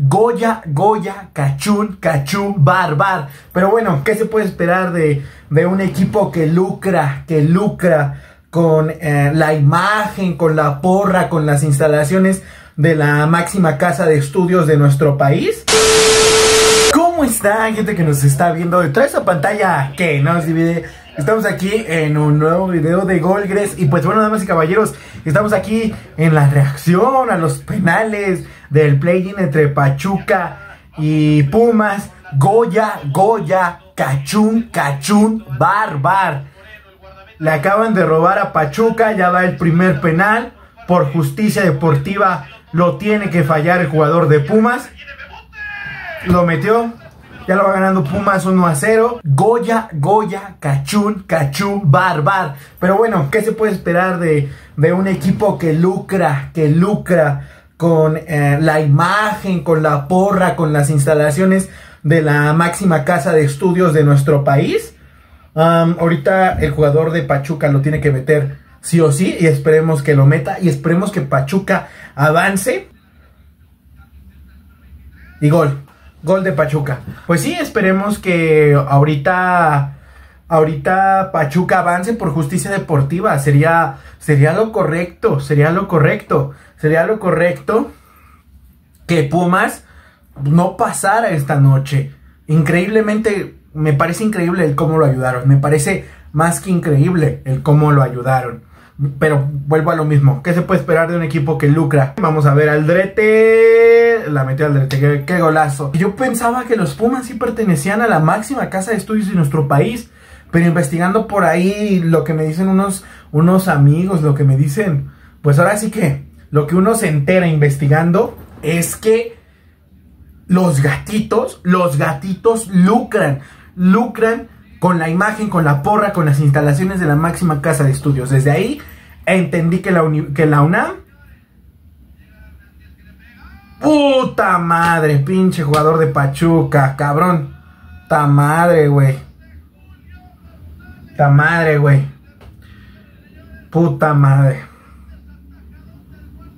Goya, Goya, Cachún, Cachún, Bar, Bar. Pero bueno, ¿qué se puede esperar de, de un equipo que lucra, que lucra con eh, la imagen, con la porra, con las instalaciones de la máxima casa de estudios de nuestro país? ¿Cómo está gente que nos está viendo detrás de esa pantalla que nos divide? Estamos aquí en un nuevo video de Golgres y pues bueno, damas y caballeros, estamos aquí en la reacción a los penales del play-in entre Pachuca y Pumas. Goya, Goya, Cachún, Cachún, Bar, Bar. Le acaban de robar a Pachuca, ya va el primer penal. Por justicia deportiva lo tiene que fallar el jugador de Pumas. Lo metió, ya lo va ganando Pumas 1 a 0. Goya, Goya, Cachún, Cachún, Bar, Bar. Pero bueno, ¿qué se puede esperar de, de un equipo que lucra, que lucra con eh, la imagen, con la porra, con las instalaciones de la máxima casa de estudios de nuestro país? ahorita el jugador de Pachuca lo tiene que meter sí o sí y esperemos que lo meta y esperemos que Pachuca avance. Y gol. Gol de Pachuca. Pues sí, esperemos que ahorita ahorita Pachuca avance por justicia deportiva. Sería sería lo correcto, sería lo correcto. Sería lo correcto que Pumas no pasara esta noche. Increíblemente me parece increíble el cómo lo ayudaron. Me parece más que increíble el cómo lo ayudaron. Pero vuelvo a lo mismo. ¿Qué se puede esperar de un equipo que lucra? Vamos a ver al Drete. La metió al Drete. Qué, golazo. Yo pensaba que los Pumas sí pertenecían a la máxima casa de estudios de nuestro país. Pero investigando por ahí lo que me dicen unos, unos amigos, lo que me dicen. Pues ahora sí que lo que uno se entera investigando es que los gatitos, los gatitos lucran. Lucran con la imagen, con la porra, con las instalaciones de la máxima casa de estudios. Desde ahí entendí que la, que la UNAM... Puta madre, pinche jugador de Pachuca, cabrón. Ta madre, güey. Ta madre, güey. Puta madre.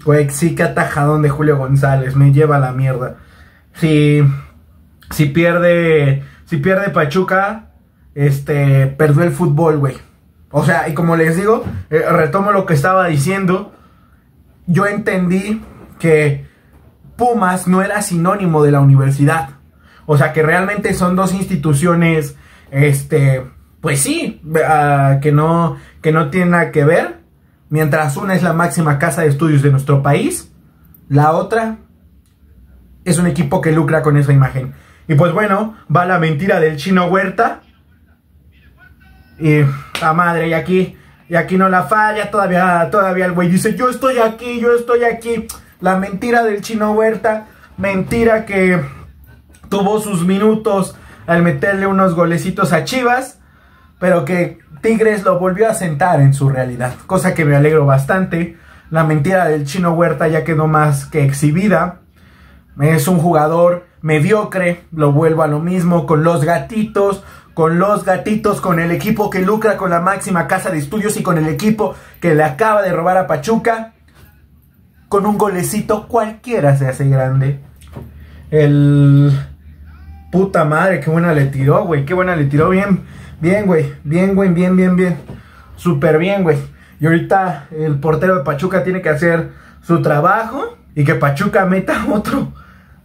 Güey, sí que atajadón de Julio González. Me lleva a la mierda. Si, si pierde, si pierde Pachuca, este, perdió el fútbol, güey. O sea, y como les digo, eh, retomo lo que estaba diciendo. Yo entendí que Pumas no era sinónimo de la universidad. O sea, que realmente son dos instituciones, este, pues sí, ah, que, no, que no nada que ver. Mientras una es la máxima casa de estudios de nuestro país, la otra es un equipo que lucra con esa imagen. Y pues bueno, va la mentira del chino Huerta y la madre, y aquí, y aquí no la falla, todavía, todavía el güey dice, yo estoy aquí, yo estoy aquí. La mentira del chino Huerta, mentira que tuvo sus minutos al meterle unos golecitos a Chivas, pero que Tigres lo volvió a sentar en su realidad, cosa que me alegro bastante. La mentira del chino Huerta ya quedó más que exhibida. Es un jugador mediocre, lo vuelvo a lo mismo, con los gatitos, con los gatitos, con el equipo que lucra con la máxima casa de estudios y con el equipo que le acaba de robar a Pachuca. Con un golecito cualquiera se hace grande. El... Puta madre, qué buena le tiró, güey. Qué buena le tiró. Bien, bien, güey. Bien, güey, bien, bien, bien. Súper bien, güey. Y ahorita el portero de Pachuca tiene que hacer su trabajo y que Pachuca meta otro.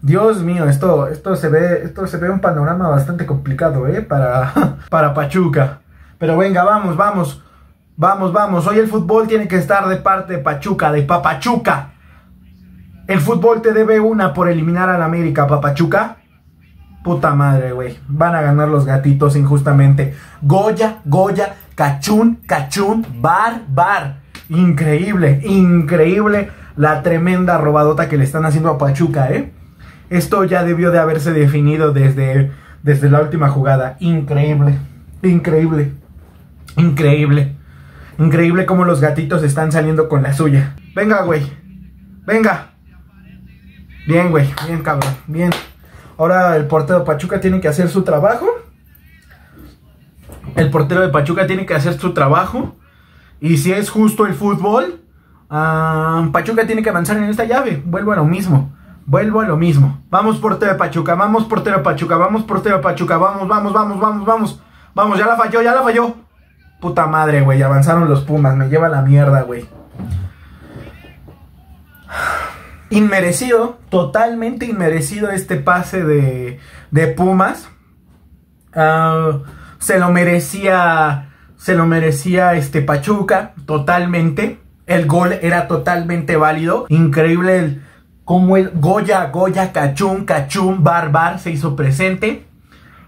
Dios mío, esto, esto se ve, esto se ve un panorama bastante complicado, ¿eh? Para, para Pachuca. Pero venga, vamos, vamos. Vamos, vamos. Hoy el fútbol tiene que estar de parte de Pachuca, de Papachuca. El fútbol te debe una por eliminar al América, Papachuca. Puta madre, güey. Van a ganar los gatitos injustamente. Goya, Goya, Cachún, Cachún, Bar, Bar. Increíble, increíble la tremenda robadota que le están haciendo a Pachuca, ¿eh? Esto ya debió de haberse definido desde, desde la última jugada. Increíble, increíble, increíble. Increíble cómo los gatitos están saliendo con la suya. Venga, güey. Venga. Bien, güey. Bien, cabrón. Bien. Ahora el portero de Pachuca tiene que hacer su trabajo. El portero de Pachuca tiene que hacer su trabajo. Y si es justo el fútbol, ah, Pachuca tiene que avanzar en esta llave. Vuelvo a lo mismo. vuelvo a lo mismo. Vamos portero Pachuca, vamos portero Pachuca, vamos portero Pachuca, vamos, vamos, vamos, vamos, vamos. Vamos, ya la falló, ya la falló. Puta madre, güey, avanzaron los Pumas, me lleva la mierda, güey. Inmerecido, totalmente inmerecido este pase de, de Pumas. Ah, se lo merecía, se lo merecía este Pachuca, totalmente. El gol era totalmente válido. Increíble el, como el Goya, Goya, Cachún, Cachún, Barbar se hizo presente.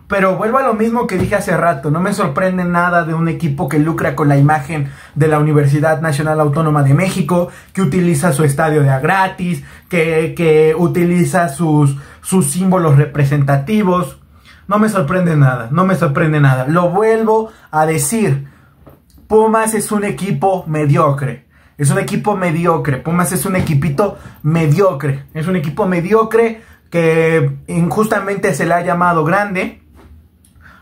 Pero vuelvo a lo mismo que dije hace rato, no me sorprende nada de un equipo que lucra con la imagen de la Universidad Nacional Autónoma de México, que utiliza su estadio de a gratis, que, que utiliza sus, sus símbolos representativos. No me sorprende nada, no me sorprende nada. Lo vuelvo a decir, Pumas es un equipo mediocre. Es un equipo mediocre. Pumas es un equipito mediocre. Es un equipo mediocre que injustamente se le ha llamado grande.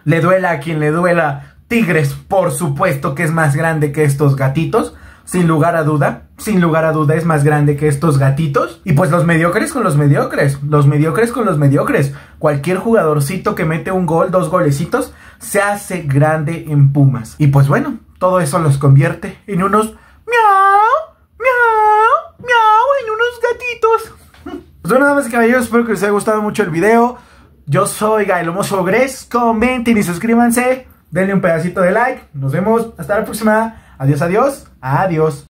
Le duela a quien le duela. Tigres, por supuesto que es más grande que estos gatitos. Sin lugar a duda, sin lugar a duda es más grande que estos gatitos. Y pues los mediocres con los mediocres, los mediocres con los mediocres. Cualquier jugadorcito que mete un gol, dos golecitos, se hace grande en Pumas. Y pues bueno, todo eso los convierte en unos miau, miau, miau, en unos gatitos. Pues bueno, nada más caballeros, espero que les haya gustado mucho el video. Yo soy Gael Mozo Gres, comenten y suscríbanse, denle un pedacito de like. Nos vemos hasta la próxima. Adiós, adiós, adiós.